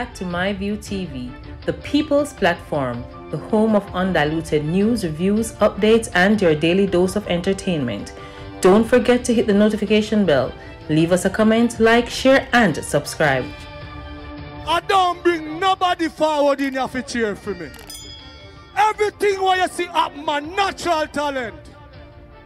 back to MyView TV, the people's platform, the home of undiluted news, reviews, updates, and your daily dose of entertainment. Don't forget to hit the notification bell, leave us a comment, like, share, and subscribe. I don't bring nobody forward in your cheer for me. Everything what you see up my natural talent.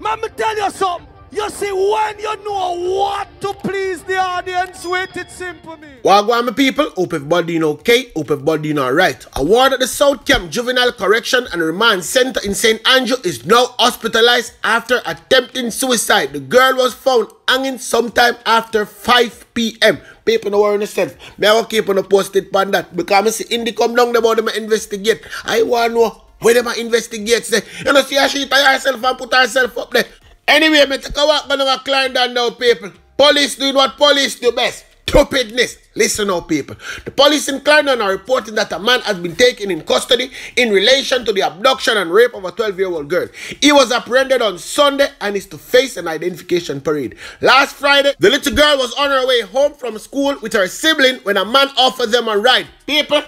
Man, me tell you something. You see, when you know what to please the audience with, it's simple, me. My people. Hope everybody doing okay. Hope everybody doing alright. A ward at the South Camp Juvenile Correction and Remand Center in St. Andrew is now hospitalized after attempting suicide. The girl was found hanging sometime after 5 p.m. People no worry themselves. Me I keep on posted on that because I see Indy come down about them investigate. I want to know where investigate. Say, you know, see how she tie herself and put herself up there. Anyway, me take a walk a climb down now, people. Police doing what police do best. Stupidness. Listen now, people. The police in Clarendon are reporting that a man has been taken in custody in relation to the abduction and rape of a 12-year-old girl. He was apprehended on Sunday and is to face an identification parade. Last Friday, the little girl was on her way home from school with her sibling when a man offered them a ride. People,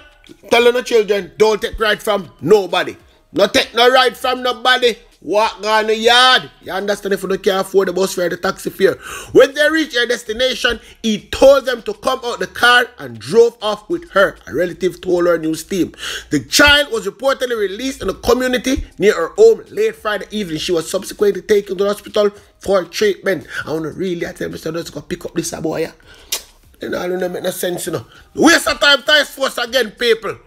telling the children, don't take ride from nobody. No take no ride from nobody. Walk on the yard. You understand if you don't can afford the bus fare, the taxi fare. When they reached their destination, he told them to come out the car and drove off with her. A relative told her news team. The child was reportedly released in a community near her home late Friday evening. She was subsequently taken to the hospital for treatment. I want to really tell Mr. Let's go pick up this boy. Yeah? You know, I don't make no sense, you know. Waste of time, task force again, people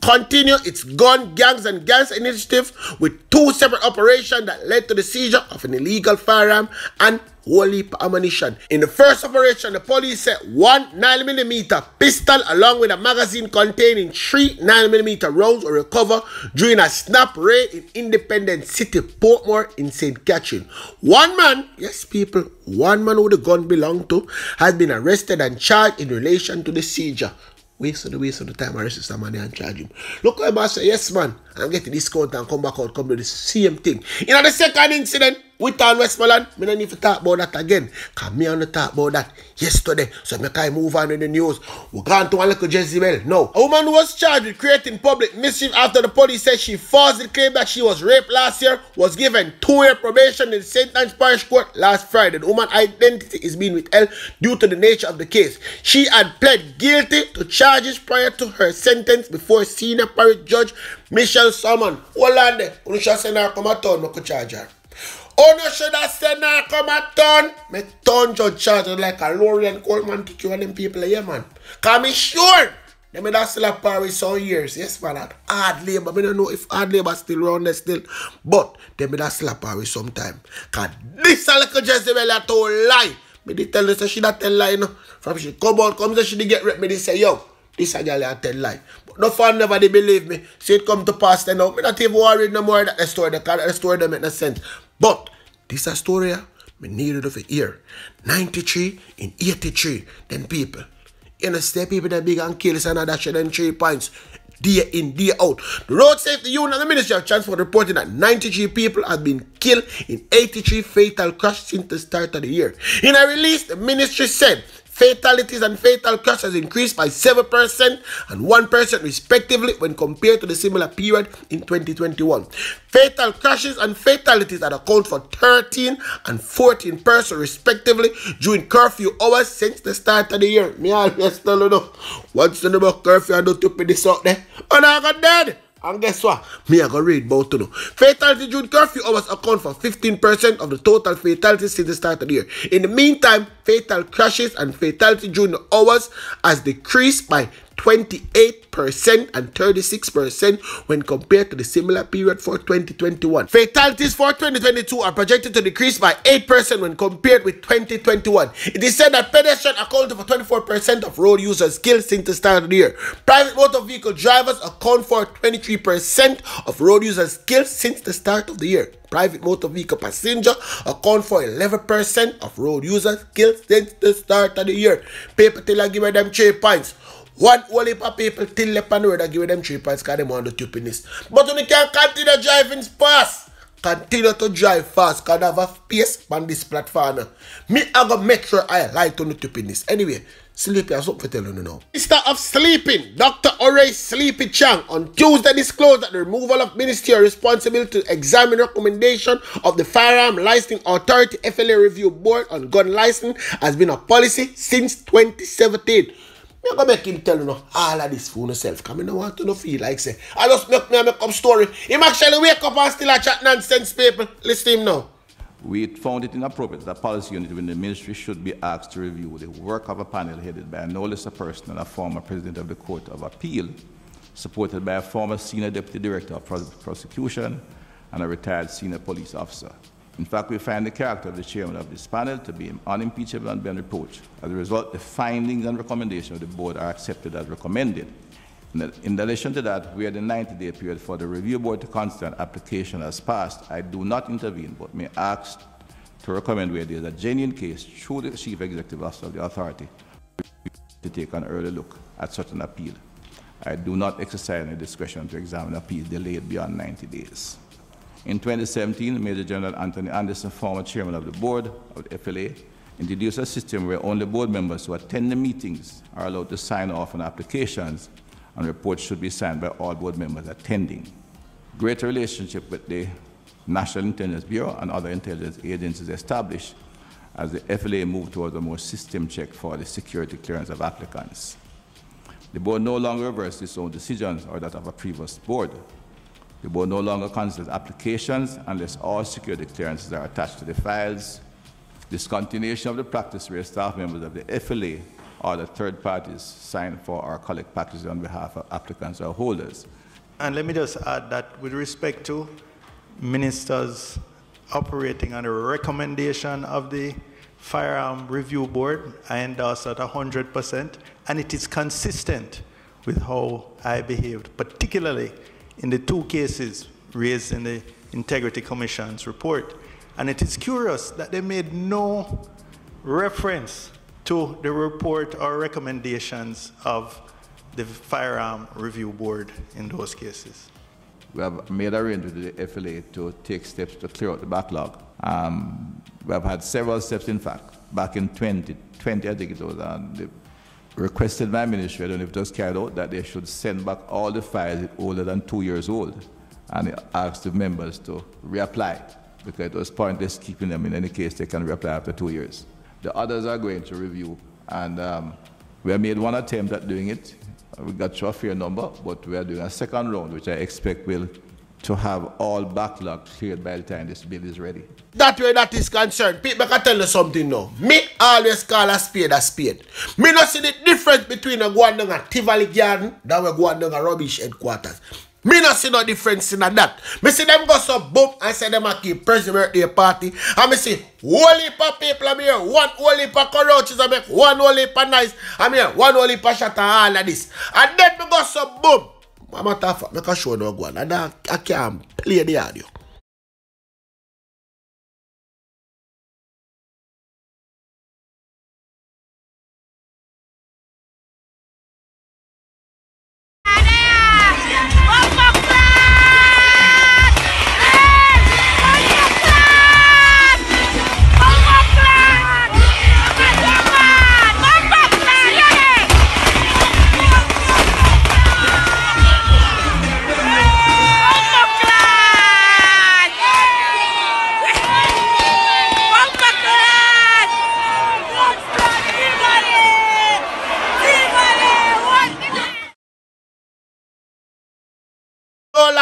continue its gun gangs and gangs initiative with two separate operations that led to the seizure of an illegal firearm and holy ammunition. In the first operation, the police said one 9mm pistol along with a magazine containing three 9mm rounds were recovered during a snap raid in Independence City, Portmore in St. Catherine. One man, yes people, one man who the gun belonged to has been arrested and charged in relation to the seizure waste of the waste of the time I arrest some money and charge him. Look how I say, yes man, I'm getting discount and come back out, come do the same thing. You know the second incident, with on Westmoreland, me don't need to talk about that again. Cause me on the talk about that yesterday. So me can move on in the news. We gone to one little Jezebel. No. A woman was charged with creating public mischief after the police said she falsely claimed that she was raped last year, was given two-year probation in St. Ann's Parish Court last Friday. The woman's identity is being withheld due to the nature of the case. She had pled guilty to charges prior to her sentence before senior parish judge Michel Salman, Hollande, ou nou chase nan koma ton mwen kou chajan. Ou nou chase nan koma ton, mwen ton jo chajan like a Lorien Coleman kik yo an dem people ye yeah, man. Ka mi e sure, Dem mi da still a Paris on years. Yes man, at hard labor. Mi don't know if hard labor still round there still. But, dem mi da still a Paris sometime. Ka dis a little Jezebel a to lie. Mi di tell her say she da tell lie you know. From she come out, come say she di get rep. Mi di say yo. This a girl tell lie. But no fan never they believe me. See it come to pass then now. Me not even worried no more that the story, the, the story don't make no sense. But this a story ah, me needed of a year. 93 in 83, then people. You know, stay people that big and kill us and that shit then three points. Day in, day out. The Road Safety Unit and the Ministry of Transport reporting that 93 people have been killed in 83 fatal crashes since the start of the year. In a release, the ministry said Fatalities and fatal crashes increased by 7% and 1% respectively when compared to the similar period in 2021. Fatal crashes and fatalities that account for 13 and 14 persons respectively during curfew hours since the start of the year. Me always tell you once curfew I don't put this out there, and I got dead. And guess what? Me, I go read both to know. Fatality during curfew hours account for 15% of the total fatalities since the start of the year. In the meantime, fatal crashes and fatality during the hours has decreased by 28% and 36% when compared to the similar period for 2021. Fatalities for 2022 are projected to decrease by 8% when compared with 2021. It is said that pedestrians account for 24% of road users killed since the start of the year. Private motor vehicle drivers account for 23% of road users killed since the start of the year. Private motor vehicle passenger account for 11% of road users killed since the start of the year. Paper tell give them three points. One whole heap of people till the road and give them three points because they want the stupidness. But when you can't continue driving fast, continue to drive fast I have a space on this platform. Me, I gonna make sure I like to not in this. Anyway, Sleepy has something to tell you now. Minister of Sleeping, Dr. Ore Sleepy Chang, on Tuesday disclosed that the removal of ministerial responsibility to examine recommendation of the Firearm Licensing Authority FLA Review Board on gun license has been a policy since 2017. Me gonna make him tell you know, all of this for himself. Cause I want to no feel like say. I just make me a make up story. Him actually wake up and still a chat nonsense people. Listen to him now. We found it inappropriate that policy unit within the ministry should be asked to review the work of a panel headed by a no less a person than a former president of the Court of Appeal, supported by a former senior deputy director of prosecution and a retired senior police officer. In fact, we find the character of the chairman of this panel to be unimpeachable and beyond reproach. As a result, the findings and recommendations of the board are accepted as recommended. In addition to that, where the 90-day period for the review board to consider an application has passed, I do not intervene, but may ask to recommend where there is a genuine case through the chief executive officer of the authority to take an early look at such an appeal. I do not exercise any discretion to examine appeals delayed beyond 90 days. In 2017, Major General Anthony Anderson, former chairman of the board of the FLA, introduced a system where only board members who attend the meetings are allowed to sign off on applications and reports should be signed by all board members attending. Greater relationship with the National Intelligence Bureau and other intelligence agencies established as the FLA moved towards a more system check for the security clearance of applicants. The board no longer reverses its own decisions or that of a previous board. The board no longer considers applications unless all security clearances are attached to the files. Discontinuation of the practice where staff members of the FLA or the third parties sign for or collect packages on behalf of applicants or holders. And let me just add that with respect to ministers operating on a recommendation of the Firearm Review Board, I endorse that 100%, and it is consistent with how I behaved, particularly in the two cases raised in the Integrity Commission's report. And it is curious that they made no reference to the report or recommendations of the Firearm Review Board in those cases. We have made arrangements with the FLA to take steps to clear out the backlog. Um, we have had several steps, in fact. Back in 2020, I think it was, um, the requested by ministry, I don't know if it was carried out, that they should send back all the files older than two years old. And asked the members to reapply because it was pointless keeping them in any case they can reapply after two years. The others are going to review. And um, we have made one attempt at doing it. We got to a fair number, but we are doing a second round, which I expect will to have all backlog cleared by the time this bill is ready. That way that is concerned, people can tell you something now. Me always call a spade a spade. Me not see the difference between a going down a Tivoli garden than we going a rubbish headquarters. Me not see no difference in that. Me see them go so boom and say them a keep president birthday party. And me see whole heap of people I'm here. One whole heap of cockroaches I make one whole heap of nice. I'm here. One whole heap of and all of this. And then me go so boom. I'm a tough. Make a show no go on. And I, I play the audio.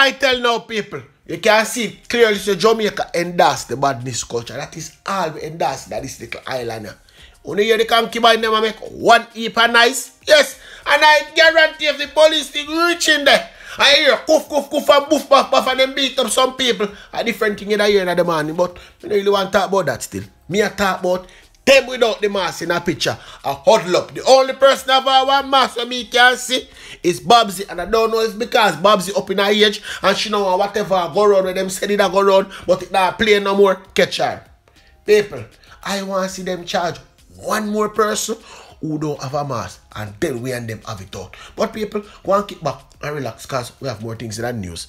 I tell now people, you can see clearly say Jamaica endorse the badness culture. That is all we endorse that is little island. Only hear the concubine them make one heap nice. Yes, and I guarantee if the police thing reaching there, I hear cuff, cuff, cuff and boof, buff, buff and then beat up some people. A different thing in the year in the morning, but I don't really want to talk about that still. Me I talk about them without the mask in a picture. A huddle up. The only person have one mask that me can see is Babsy. And I don't know if because Babsy up in her age and she know whatever go around with them said it go around, but it not play no more. Catch her. People, I want to see them charge one more person who don't have a mask and then we and them have it out. But people, go and keep back and relax because we have more things in the news.